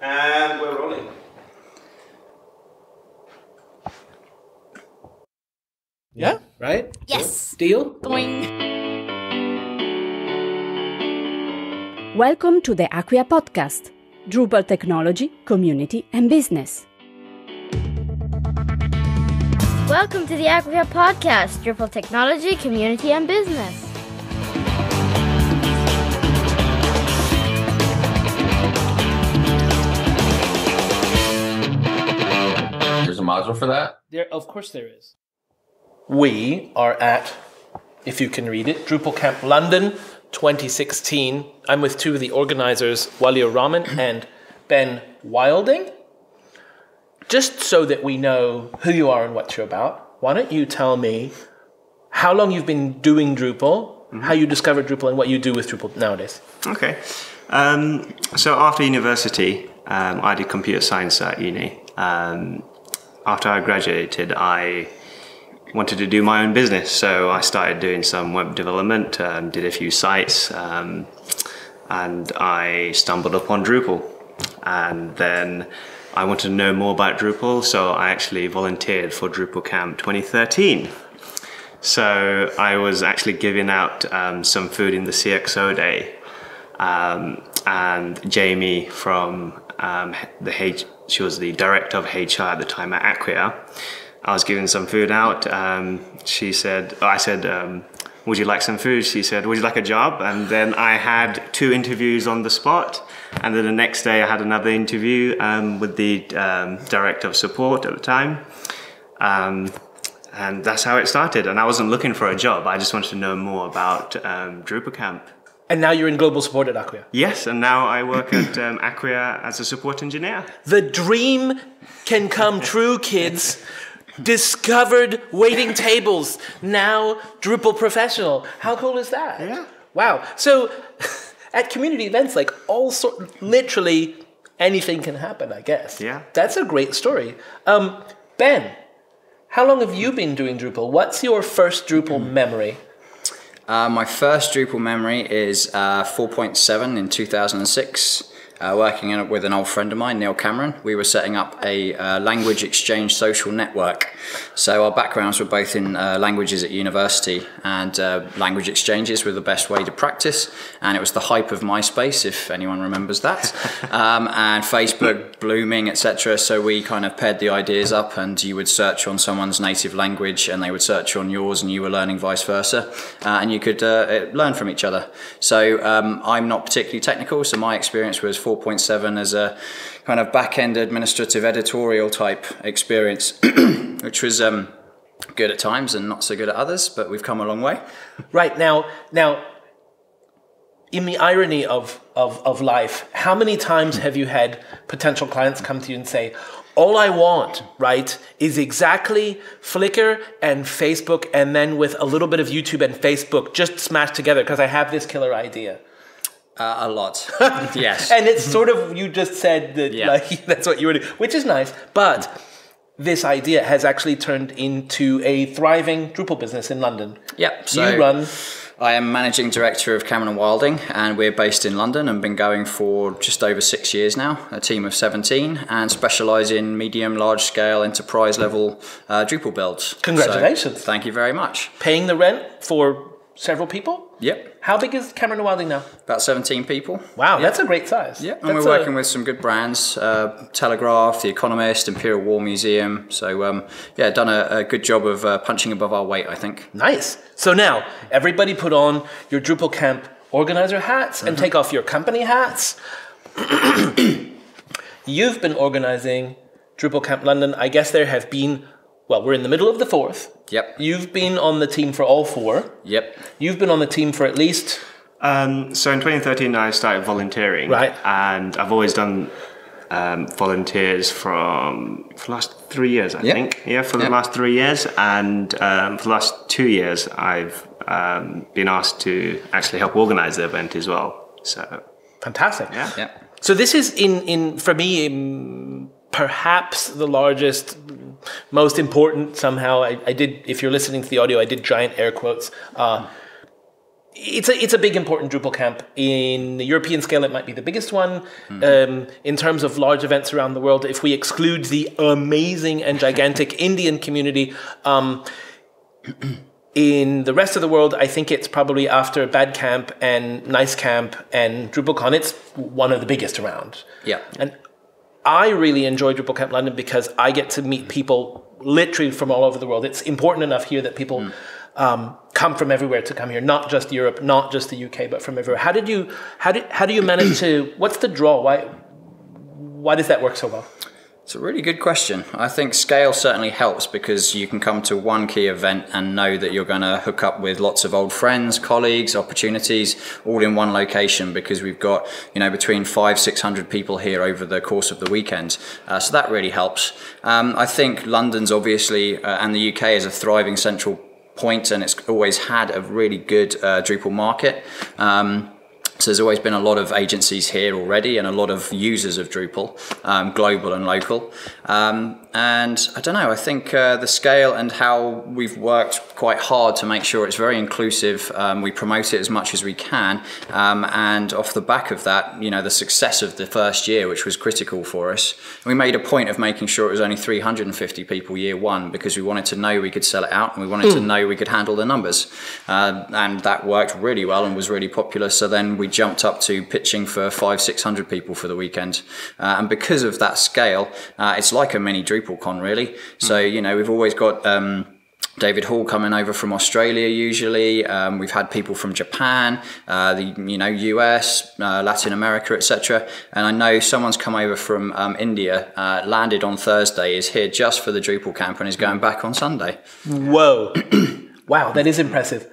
And we're rolling. Yeah? Right? Yes. Deal? Boing. Welcome to the Acquia podcast, Drupal technology, community, and business. Welcome to the Acquia Podcast, Drupal Technology, Community, and Business. Module for that. There, of course, there is. We are at, if you can read it, Drupal Camp London 2016. I'm with two of the organizers, Waliur Rahman and Ben Wilding. Just so that we know who you are and what you're about, why don't you tell me how long you've been doing Drupal, how you discovered Drupal, and what you do with Drupal nowadays? Okay. Um, so after university, um, I did computer science at uni. Um, after I graduated, I wanted to do my own business, so I started doing some web development, um, did a few sites, um, and I stumbled upon Drupal. And then I wanted to know more about Drupal, so I actually volunteered for Drupal Camp 2013. So I was actually giving out um, some food in the CXO day, um, and Jamie from um, the H, she was the director of HR at the time at Acquia. I was giving some food out. Um, she said, I said, um, "Would you like some food?" She said, "Would you like a job?" And then I had two interviews on the spot. And then the next day, I had another interview um, with the um, director of support at the time. Um, and that's how it started. And I wasn't looking for a job. I just wanted to know more about um, Drupal Camp. And now you're in global support at Acquia. Yes, and now I work at um, Acquia as a support engineer. The dream can come true, kids. Discovered waiting tables. Now Drupal professional. How cool is that? Yeah. Wow. So at community events, like all sort, literally anything can happen. I guess. Yeah. That's a great story. Um, ben, how long have you been doing Drupal? What's your first Drupal memory? Uh, my first Drupal memory is uh, 4.7 in 2006. Uh, working in, with an old friend of mine, Neil Cameron, we were setting up a uh, language exchange social network. So our backgrounds were both in uh, languages at university, and uh, language exchanges were the best way to practice. And it was the hype of MySpace, if anyone remembers that, um, and Facebook blooming, etc. So we kind of paired the ideas up, and you would search on someone's native language, and they would search on yours, and you were learning vice versa, uh, and you could uh, learn from each other. So um, I'm not particularly technical, so my experience was 4.7 as a kind of back end administrative editorial type experience, which was um, good at times and not so good at others, but we've come a long way. Right now, now, in the irony of, of, of life, how many times have you had potential clients come to you and say, all I want, right, is exactly Flickr and Facebook, and then with a little bit of YouTube and Facebook just smashed together because I have this killer idea. Uh, a lot, yes. And it's sort of you just said that Yeah. like that's what you were doing, which is nice. But this idea has actually turned into a thriving Drupal business in London. Yep. So you run I am managing director of Cameron and Wilding, and we're based in London and been going for just over six years now. A team of 17, and specialise in medium, large scale, enterprise level uh, Drupal builds. Congratulations. So, thank you very much. paying the rent for several people. Yep. How big is Cameron Wilding now? About 17 people. Wow, that's a great size. Yeah, and we're a- working with some good brands, uh, Telegraph, The Economist, Imperial War Museum. So um, yeah, done a, a good job of uh, punching above our weight, I think. Nice. So now everybody put on your Drupal camp organizer hats Mm-hmm. and take off your company hats. You've been organizing Drupal Camp London. I guess there have been. Well, we're in the middle of the fourth. Yep. You've been on the team for all four. Yep. You've been on the team for at least Um, so in 2013, I started volunteering. Right. And I've always done um, volunteers from for the last three years, I Yeah. think. Yeah, for the Yeah. last three years. And um, for the last two years, I've um, been asked to actually help organize the event as well. So, fantastic. yeah. Yeah. So this is in in for me um, perhaps the largest, most important somehow. I, I did. If you're listening to the audio, I did giant air quotes. Uh, it's a it's a big important Drupal camp in the European scale. It might be the biggest one um, in terms of large events around the world. If we exclude the amazing and gigantic Indian community, um, in the rest of the world, I think it's probably after Bad Camp and Nice Camp and DrupalCon. It's one of the biggest around. Yeah. And I really enjoy Drupal Camp London because I get to meet people literally from all over the world. It's important enough here that people um, come from everywhere to come here, not just Europe, not just the UK, but from everywhere. How did you how did how do you manage to? What's the draw? Why why does that work so well? It's a really good question. I think scale certainly helps because you can come to one key event and know that you're going to hook up with lots of old friends, colleagues, opportunities, all in one location because we've got, you know, between five, 600 people here over the course of the weekend. Uh, so that really helps. Um, I think London's obviously, uh, and the UK is a thriving central point and it's always had a really good uh, Drupal market. Um, so there's always been a lot of agencies here already and a lot of users of Drupal, um, global and local. Um, and I don't know, I think uh, the scale and how we've worked quite hard to make sure it's very inclusive. Um, we promote it as much as we can. Um, and off the back of that, you know, the success of the first year, which was critical for us, we made a point of making sure it was only 350 people year one because we wanted to know we could sell it out and we wanted to know we could handle the numbers. Uh, and that worked really well and was really popular. So then we jumped up to pitching for five, 600 people for the weekend. Uh, and because of that scale, uh, it's like a mini DrupalCon really. So, you know, we've always got, um, David Hall coming over from Australia. Usually, um, we've had people from Japan, uh, the you know US, uh, Latin America, etc. And I know someone's come over from um, India, uh, landed on Thursday, is here just for the Drupal camp, and is going back on Sunday. Whoa. wow, that is impressive.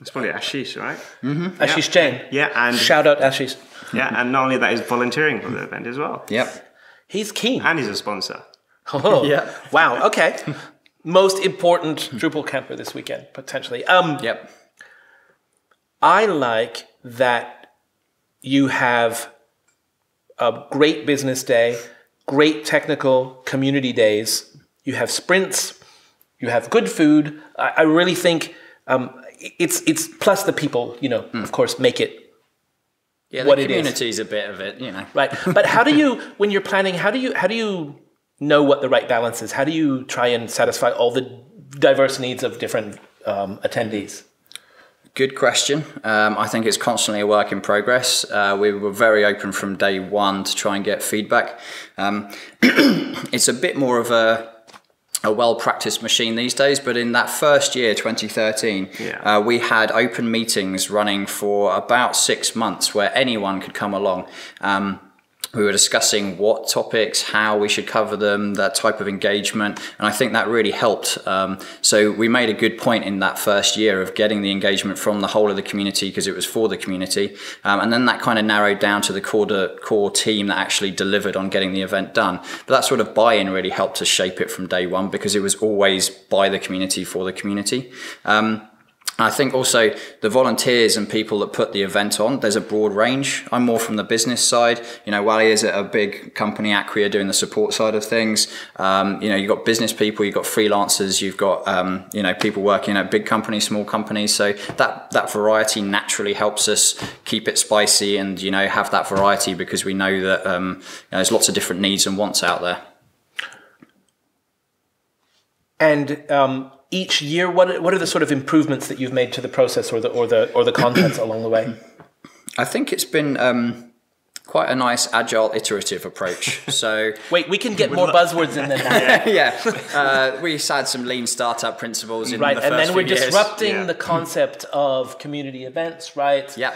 It's probably Ashish, right? Ashish Jain. Yeah, and Shout out Ashish. yeah, and not only that, he's volunteering for the event as well, Yep. He's keen. and he's a sponsor. Oh, Yeah. Wow. Okay. Most important Drupal camper this weekend, potentially. Um, Yep. I like that you have a great business day, great technical community days. You have sprints. You have good food. I, I really think um, it's it's plus the people. You know, of course, make it Yeah, the What it is. community's a bit of it, you know. right. But how do you, when you're planning, how do you how do you know what the right balance is? How do you try and satisfy all the diverse needs of different um, attendees? Good question. Um, I think it's constantly a work in progress. Uh, we were very open from day one to try and get feedback. Um, it's a bit more of a a well practiced machine these days, but in that first year, 2013, Yeah. uh, we had open meetings running for about six months where anyone could come along. Um, we were discussing what topics, how we should cover them, that type of engagement, and I think that really helped. Um, so we made a good point in that first year of getting the engagement from the whole of the community because it was for the community, um, and then that kind of narrowed down to the core core team that actually delivered on getting the event done. But that sort of buy-in really helped us shape it from day one because it was always by the community for the community. Um, I think also the volunteers and people that put the event on, there's a broad range. I'm more from the business side. You know, Wally is at a big company, Acquia, doing the support side of things. Um, you know, you've got business people, you've got freelancers, you've got, um, you know, people working at big companies, small companies. So that, that variety naturally helps us keep it spicy and, you know, have that variety because we know that um, you know, there's lots of different needs and wants out there. And um, each year, what what are the sort of improvements that you've made to the process or the or the or the contents along the way? I think it's been um, quite a nice, agile, iterative approach. So, Wait, we can get more buzzwords in than that, yeah, uh, we had some lean startup principles in right? the And first then we're years. disrupting Yeah. the concept of community events, right? Yeah.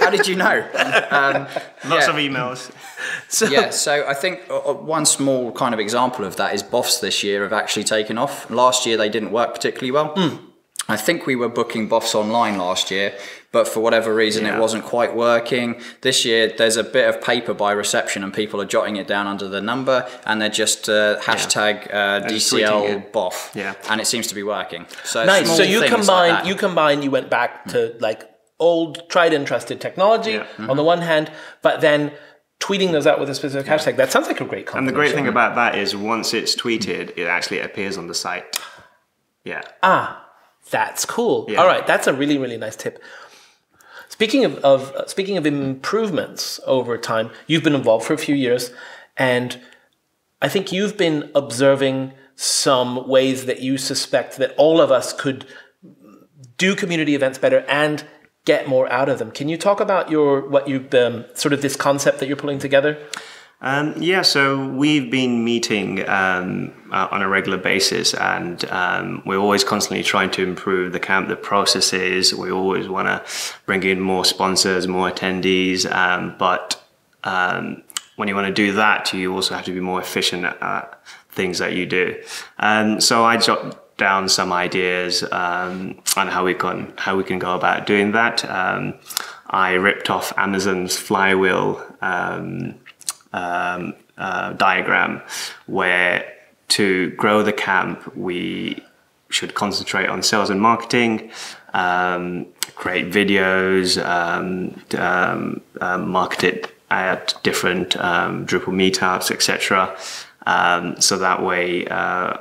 How did you know? Um, Lots Yeah. of emails. So, yeah, so I think uh, uh, one small kind of example of that is BOFs this year have actually taken off. Last year they didn't work particularly well. I think we were booking BOFs online last year, but for whatever reason Yeah. it wasn't quite working. This year there's a bit of paper by reception and people are jotting it down under the number and they're just uh, hashtag uh, DCL it. BOF. Yeah. And it seems to be working. So nice. So you things like combine, you combine, you went back to like old, tried and trusted technology Yeah. on the one hand, but then tweeting those out with a specific hashtag. That sounds like a great And the great thing about that is once it's tweeted, it actually appears on the site. Yeah. Ah, that's cool. Yeah. All right, that's a really really nice tip. Speaking of, of speaking of improvements over time, you've been involved for a few years, and I think you've been observing some ways that you suspect that all of us could do community events better and get more out of them. Can you talk about your what you um, sort of this concept that you're pulling together? Um, yeah, so we've been meeting um, uh, on a regular basis, and um, we're always constantly trying to improve the camp, the processes. We always want to bring in more sponsors, more attendees, um, but um, when you want to do that, you also have to be more efficient at things that you do. Um, so I jot down some ideas on how we can how we can go about doing that. I ripped off Amazon's flywheel um, uh, diagram where to grow the camp, we should concentrate on sales and marketing, um, create videos, um, um, um market it at different um, Drupal meetups, etc. so that way uh,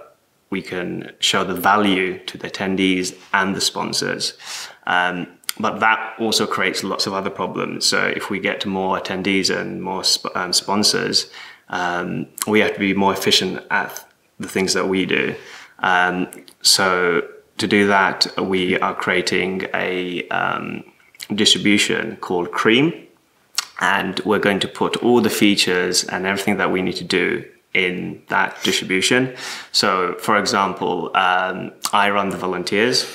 we can show the value to the attendees and the sponsors. Um, but that also creates lots of other problems. So if we get more attendees and more sp- um, sponsors, um, we have to be more efficient at the things that we do. Um, so to do that, we are creating a um, distribution called Cream, and we're going to put all the features and everything that we need to do in that distribution. So, for example, um, I run the volunteers.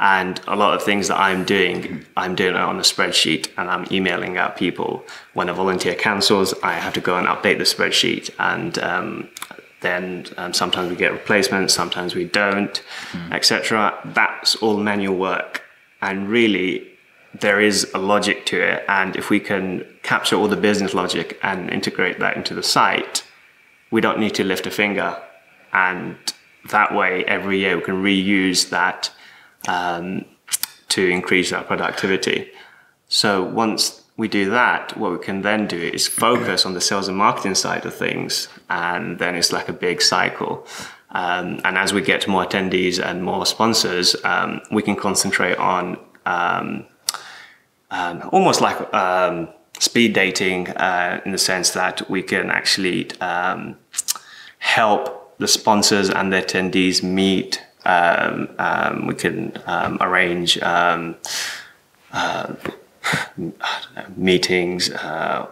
And a lot of things that I'm doing, I'm doing it on a spreadsheet and I'm emailing out people. When a volunteer cancels, I have to go and update the spreadsheet. And um, then um, sometimes we get replacements, sometimes we don't, mm. etc. That's all manual work. And really, there is a logic to it. And if we can capture all the business logic and integrate that into the site, we don't need to lift a finger. And that way, every year we can reuse that um, to increase our productivity. So once we do that, what we can then do is focus on the sales and marketing side of things, and then it's like a big cycle. Um, and as we get more attendees and more sponsors, um, we can concentrate on um, um almost like um, speed dating uh, in the sense that we can actually um, help the sponsors and the attendees meet we can um, arrange um, uh, meetings. Uh,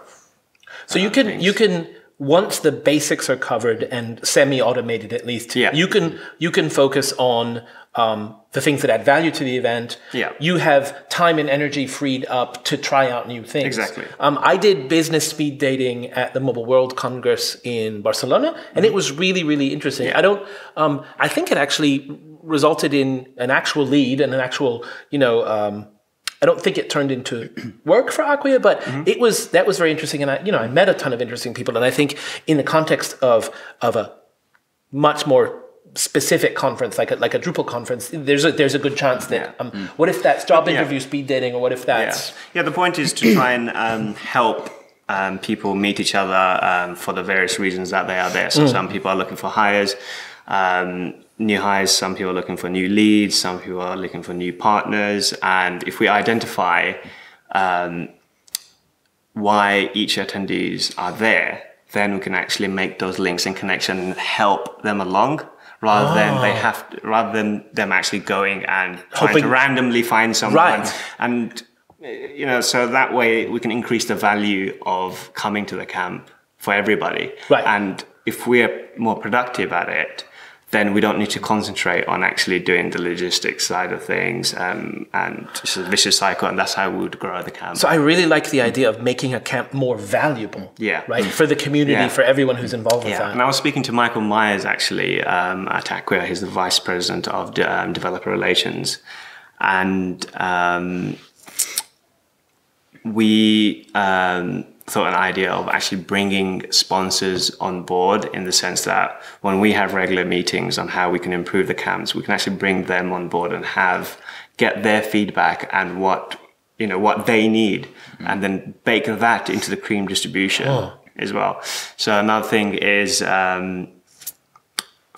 so you can things. you can once the basics are covered and semi-automated at least, yeah. you can you can focus on um, the things that add value to the event. Yeah. You have time and energy freed up to try out new things. Exactly. Um, I did business speed dating at the Mobile World Congress in Barcelona, and mm-hmm. it was really, really interesting. Yeah. I don't, um, I think it actually resulted in an actual lead and an actual, you know, um, I don't think it turned into work for Acquia, but mm-hmm. it was that was very interesting, and I, you know, I met a ton of interesting people, and I think in the context of of a much more specific conference, like a, like a Drupal conference, there's a there's a good chance that um, mm. what if that's job interview yeah. speed dating, or what if that's yeah. yeah the point is to try and um, help um, people meet each other um, for the various reasons that they are there. So mm. some people are looking for hires. Um, new hires, some people are looking for new leads, some people are looking for new partners. And if we identify um, why each attendees are there, then we can actually make those links and connection and help them along rather oh. than they ah. have to, rather than them actually going and trying Hoping. to randomly find someone right. and you know so that way we can increase the value of coming to the camp for everybody right. and if we're more productive at it then we don't need to concentrate on actually doing the logistics side of things um, and it's a vicious cycle and that's how we would grow the camp. So i really like the idea of making a camp more valuable yeah. right? For the community yeah. for everyone who's involved with yeah. that. And i was speaking to Michael Meyers actually um, at acquia. He's the vice president of um, developer relations. And um, we thought an idea of actually bringing sponsors on board in the sense that when we have regular meetings on how we can improve the camps, we can actually bring them on board and have get their feedback and what you know what they need, mm. and then bake that into the cream distribution oh. as well. So another thing is. Um,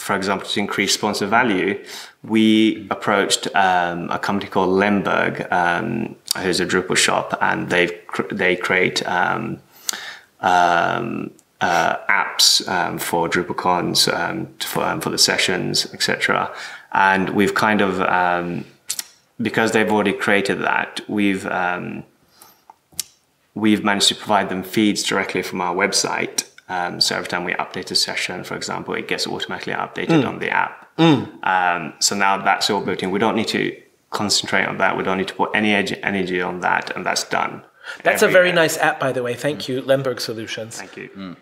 for example, to increase sponsor value, we approached um, a company called Lemberg, um, who's a Drupal shop, and they they create um, um, uh, apps um, for DrupalCons, um, for um, for the sessions, etc. And we've kind of um, because they've already created that, we've um, we've managed to provide them feeds directly from our website. Um, so every time we update a session, for example, it gets automatically updated on the app. Um, so now that's all built in. We don't need to concentrate on that. We don't need to put any ed- energy on that, and that's done. That's a very day. nice app, by the way. Thank you, Lemberg Solutions. Thank you.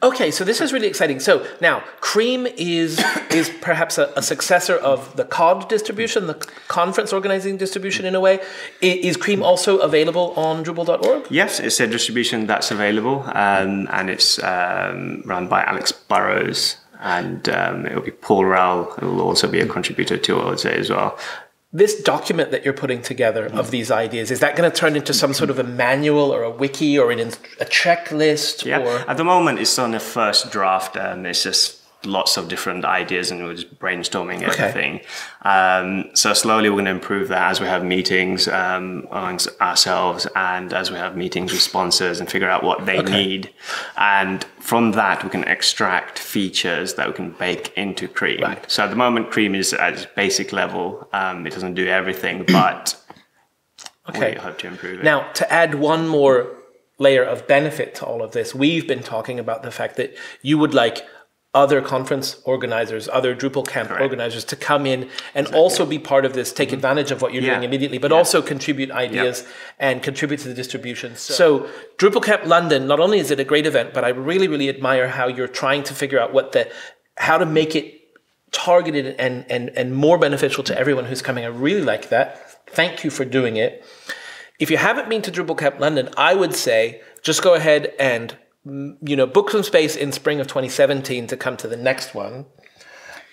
Okay, so this is really exciting. So now, Cream is is perhaps a, a successor of the COD distribution, the conference organizing distribution in a way. Is Cream also available on Drupal.org? Yes, it's a distribution that's available, um, and it's um, run by Alex Burrows, and um, it'll be Paul Rowell who will also be a contributor to it, I would say as well. This document that you're putting together of these ideas is that going to turn into some sort of a manual or a wiki or an, in- a checklist? Yeah, Or at the moment it's on the first draft, and it's just lots of different ideas, and we're just brainstorming everything. Um, so slowly we're going to improve that as we have meetings um, amongst ourselves, and as we have meetings with sponsors, and figure out what they need, and from that we can extract features that we can bake into Cream. Right. So at the moment, Cream is at its basic level. Um, it doesn't do everything, but Okay. we hope to improve it. Now, to add one more layer of benefit to all of this, we've been talking about the fact that you would like other conference organizers, other Drupal camp organizers to come in and also be part of this, take advantage of what you're Mm-hmm. Yeah. doing immediately, but also contribute ideas and contribute to the distribution. So, Drupal Camp London, not only is it a great event, but I really, really admire how you're trying to figure out what the, how to make it targeted and, and, and more beneficial to everyone who's coming. I really like that. Thank you for doing it. If you haven't been to Drupal Camp London, I would say just go ahead and you know book some space in spring of 2017 to come to the next one.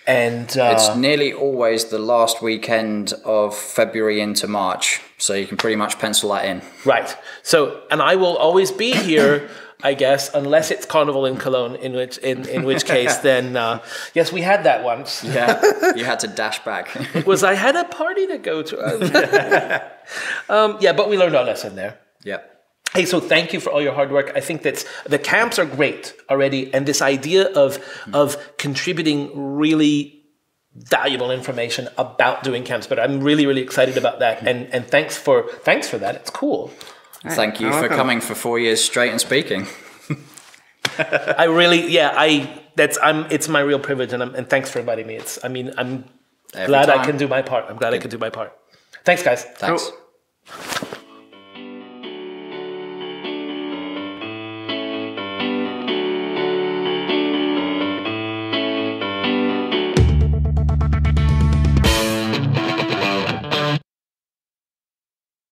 And uh, It's nearly always the last weekend of February into March, so you can pretty much pencil that in. right, so and I will always be here, I guess, unless it's Carnival in Cologne, in which in, in which case then uh, yes, we had that once. Yeah, you had to dash back. Was I had a party to go to? um, yeah, but we learned our lesson there. yep. Hey, so thank you for all your hard work. I think that the camps are great already, and this idea of of contributing really valuable information about doing camps. But I'm really, really excited about that, and and thanks for thanks for that. It's cool. Thank you you're for welcome. coming for four years straight and speaking. I really, yeah, I that's I'm it's my real privilege, and I'm, and thanks for inviting me. It's I mean I'm Every glad I can do my part. I'm glad I can do my part. Thanks, guys. Thanks. Cool.